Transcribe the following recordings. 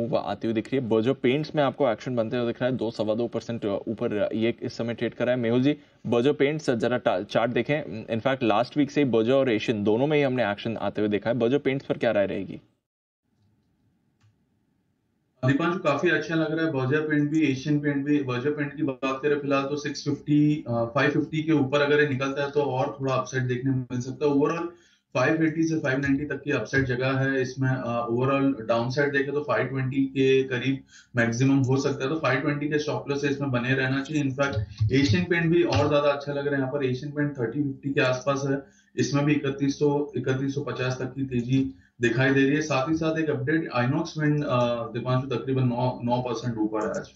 Move आती हुई दिख रही है। बर्जो पेंट्स में आपको एक्शन बनते हुए दिख रहा है, दो सवा दो परसेंट ऊपर ये इस समय ट्रेड कर रहा है। मेहुल जी बर्जो पेंट्स जरा चार्ट देखें। इनफैक्ट लास्ट वीक से बर्जो और एशियन दोनों में ही हमने एक्शन आते हुए देखा है। बर्जो पेंट्स पर क्या राय रहेगी? दीपांशु, काफ़ी अच्छा लग रहा है। बर्जर पेंट भी एशियन पेंट भी बर्जर पेंट की बात करें, फ़िलहाल तो 650 550 के ऊपर अगर ये निकलता है तो और थोड़ा अपसाइड देखने मिल सकता है। ओवरऑल 580 से 590 तक की अपसाइड जगह है। इसमें ओवरऑल डाउन साइड देखे तो 520 के करीब मैक्सिमम हो सकता है। तो 520 के स्टॉप लॉस इसमें बने रहना चाहिए। इनफैक्ट एशियन पेंट भी और ज़्यादा अच्छा लग रहा है। यहाँ पर एशियन पेंट 30 50 के आसपास है। इसमें भी इकतीस सौ इकतीस सौ पचास तक की तेज़ी दिखाई दे रही है। साथ ही साथ एक अपडेट आइनॉक्स विंड दीपांशु तकरीबन नौ नौ परसेंट ऊपर है आज।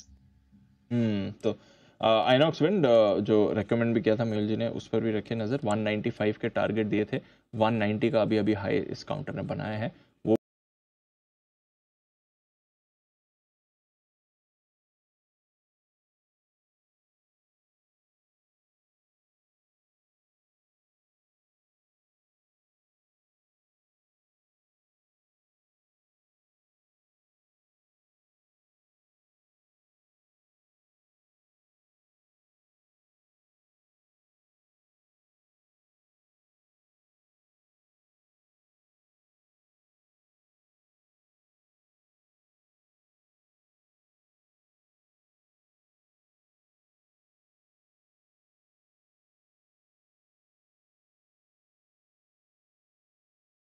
हम्म तो आइनॉक्स विंड जो रेकमेंड भी किया था मेल जी ने, उस पर भी रखे नज़र। 195 के टारगेट दिए थे। 190 का अभी अभी हाई इस काउंटर ने बनाया है।